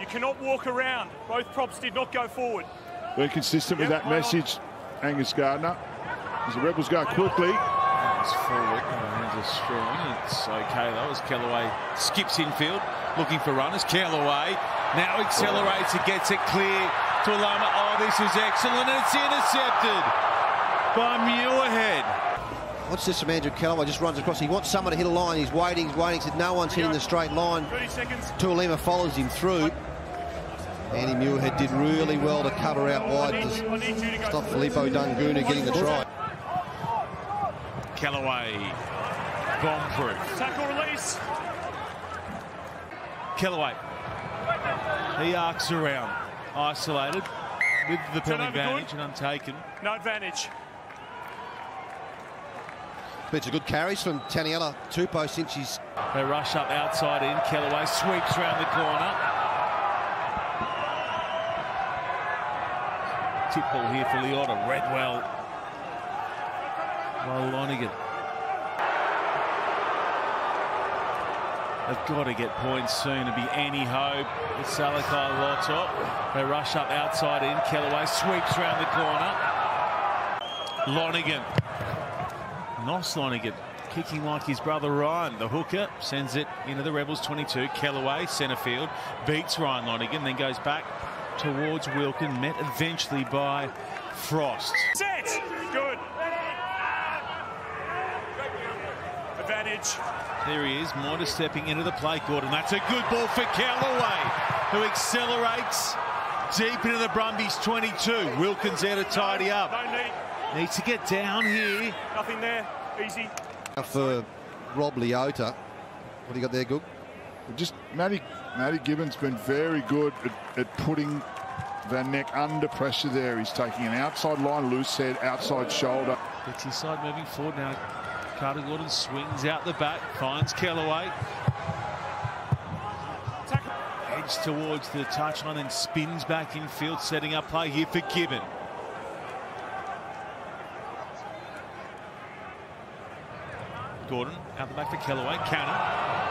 You cannot walk around. Both props did not go forward. Very consistent with that right on. message, Angus Gardner. As the Rebels go quickly, It's forward, and hands are strong. It's okay though as Kellaway skips infield, looking for runners. Kellaway now accelerates and gets it clear to Alama. Oh, this is excellent. It's intercepted by Muirhead. What's this from Andrew Kellaway? Just runs across. He wants someone to hit a line. He's waiting, he's waiting. Said no one's hitting the straight line. 30 seconds. Tuolima follows him through. Andy Muirhead did really well to cover out wide to you, I need you to go. stop Filipo Daugunu getting the try. Kellaway, bomb-proof. Tackle release. Kellaway, he arcs around, isolated with the penalty Turnover good. advantage and untaken. No advantage. But it's a good carries from Taniela Tupou since she's They rush up outside in. Kellaway sweeps round the corner. Tip ball here for Leota. Redwell. Well, Lonergan. They've got to get points soon to be any hope. It's Salakaia-Loto. They rush up outside in. Kellaway sweeps round the corner. Lonergan. Nos Lonergan kicking like his brother Ryan. The hooker sends it into the Rebels 22. Kellaway, centre field, beats Ryan Lonergan, then goes back towards Wilkin, met eventually by Frost. Set. Good. Advantage. There he is, Moita stepping into the play, Gordon. That's a good ball for Kellaway, who accelerates deep into the Brumbies 22. Wilkins there to tidy up. No need. Needs to get down here. Nothing there. Easy. for Rob Leota. What do you got there, Goog? Just Matty, Matty Gibbons been very good at, at putting Van Nek under pressure there. He's taking an outside line, loose head, outside shoulder. Gets inside, moving forward now. Carter Gordon swings out the back, finds Kellaway. Edge towards the touchline and spins back in field, setting up play here for Gibbon. Gordon out the back for Kellaway. Cannon